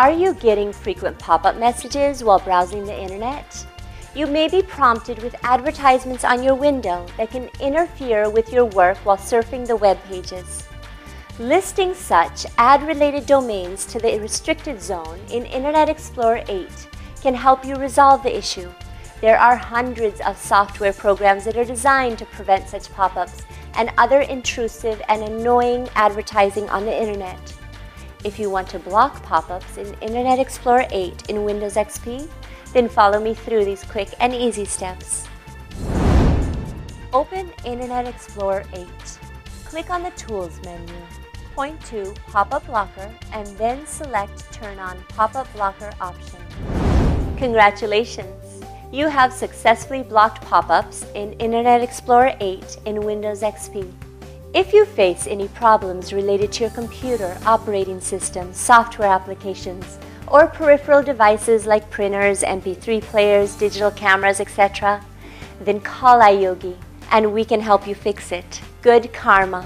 Are you getting frequent pop-up messages while browsing the internet? You may be prompted with advertisements on your window that can interfere with your work while surfing the web pages. Listing such ad-related domains to the restricted zone in Internet Explorer 8 can help you resolve the issue. There are hundreds of software programs that are designed to prevent such pop-ups and other intrusive and annoying advertising on the internet. If you want to block pop-ups in Internet Explorer 8 in Windows XP, then follow me through these quick and easy steps. Open Internet Explorer 8. Click on the Tools menu. Point to Pop-up Blocker and then select Turn on Pop-up Blocker option. Congratulations! You have successfully blocked pop-ups in Internet Explorer 8 in Windows XP. If you face any problems related to your computer, operating system, software applications, or peripheral devices like printers, MP3 players, digital cameras, etc., then call iYogi and we can help you fix it. Good karma.